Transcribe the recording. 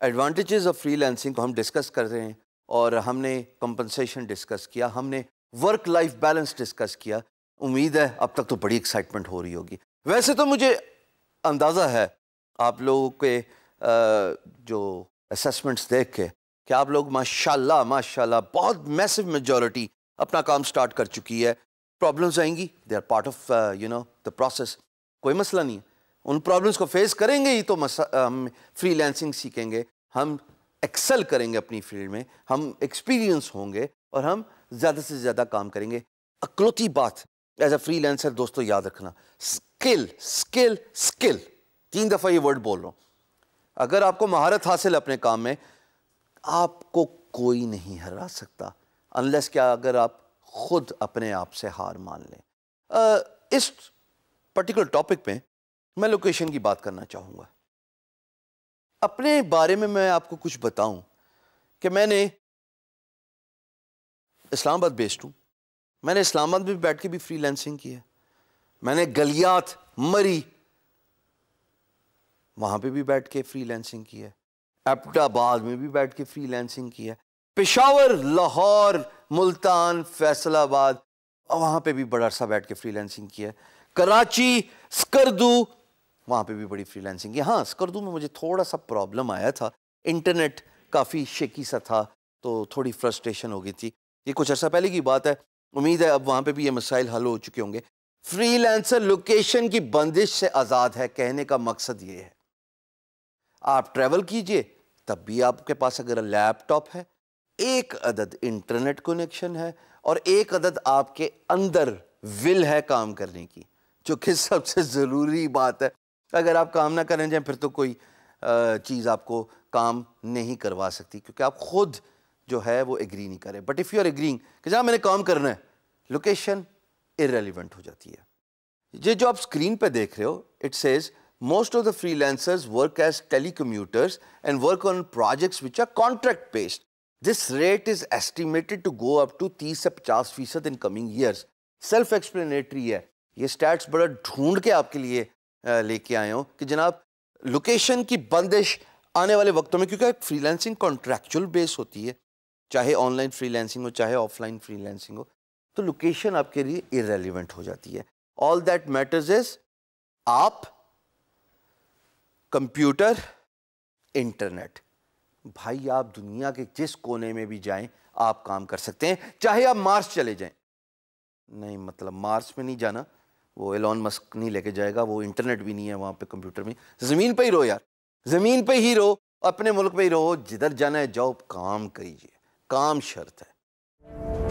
Advantages of freelancing को हम discuss कर रहे हैं और हमने कंपनसेशन डिस्कस किया, हमने वर्क लाइफ बैलेंस डिस्कस किया। उम्मीद है अब तक तो बड़ी एक्साइटमेंट हो रही होगी। वैसे तो मुझे अंदाज़ा है, आप लोगों के जो असेसमेंट्स देख के, कि आप लोग माशाल्लाह माशाल्लाह, बहुत मैसिव मेजॉरिटी अपना काम स्टार्ट कर चुकी है। प्रॉब्लम्स आएँगी they are part of you know the process कोई मसला नहीं है। उन प्रॉब्लम्स को फेस करेंगे ही तो हम फ्री लैंसिंग सीखेंगे, हम एक्सेल करेंगे अपनी फ़ील्ड में, हम एक्सपीरियंस होंगे और हम ज़्यादा से ज़्यादा काम करेंगे। अकलौती बात एज अ फ्री दोस्तों याद रखना स्किल स्किल स्किल तीन दफ़ा ये वर्ड बोल रहा हूँ। अगर आपको महारत हासिल है अपने काम में, आपको कोई नहीं हरा सकता अनलेस क्या अगर आप खुद अपने आप से हार मान लें। इस पर्टिकुलर टॉपिक पे मैं लोकेशन की बात करना चाहूँगा। अपने बारे में मैं आपको कुछ बताऊँ कि मैंने इस्लामाबाद बेस्ड हूँ। मैंने इस्लामाबाद में बैठ के भी फ्रीलांसिंग की है। मैंने गलियात मरी वहाँ पे भी बैठ के फ्रीलांसिंग की है। एबटाबाद में भी बैठ के फ्रीलांसिंग की है। पेशावर, लाहौर, मुल्तान, फैसलाबाद, वहाँ पे भी बड़ा सा बैठ के फ्रीलांसिंग की है। कराची, स्कर्दू वहाँ पे भी बड़ी फ्रीलांसिंग की। हाँ स्कर्दू में मुझे थोड़ा सा प्रॉब्लम आया था। इंटरनेट काफ़ी शेकी सा था तो थोड़ी फ्रस्ट्रेशन हो गई थी। ये कुछ अर्सा पहले की बात है। उम्मीद है अब वहाँ पे भी ये मसाइल हल हो चुके होंगे। फ्रीलांसर लोकेशन की बंदिश से आज़ाद है, कहने का मकसद ये है। आप ट्रैवल कीजिए, तब भी आपके पास अगर लैपटॉप है, एक अदद इंटरनेट कनेक्शन है और एक अदद आपके अंदर विल है काम करने की, जो कि सबसे ज़रूरी बात है। अगर आप काम ना करें जाए, फिर तो कोई चीज़ आपको काम नहीं करवा सकती, क्योंकि आप खुद जो है वो एग्री नहीं करें। But if you are agreeing कि जहाँ मैंने काम करना है लोकेशन इरेलीवेंट हो जाती है। ये जो आप स्क्रीन पे देख रहे हो it says most of the freelancers work as telecommuters and work on projects which are contract based this rate is estimated to go up to 30 से 50 फ़ीसद in coming years self explanatory है। ये stats बड़ा ढूंढ के आपके लिए लेके आए हूँ कि जनाब लोकेशन की बंदिश आने वाले वक्तों में, क्योंकि फ्रीलांसिंग कॉन्ट्रैक्चुअल बेस होती है, चाहे ऑनलाइन फ्रीलांसिंग हो, चाहे ऑफलाइन फ्रीलांसिंग हो तो लोकेशन आपके लिए इरेलीवेंट हो जाती है। ऑल दैट मैटर्स इज़ आप कंप्यूटर इंटरनेट भाई, आप दुनिया के जिस कोने में भी जाएँ, आप काम कर सकते हैं, चाहे आप मार्स चले जाएँ। नहीं मतलब मार्स में नहीं जाना वो एलॉन मस्क नहीं लेके जाएगा, वो इंटरनेट भी नहीं है वहाँ पे कंप्यूटर में। ज़मीन पे ही रहो यार, ज़मीन पे ही रहो अपने मुल्क पे ही रहो जिधर जाना है जाओ, काम करिए, काम शर्त है।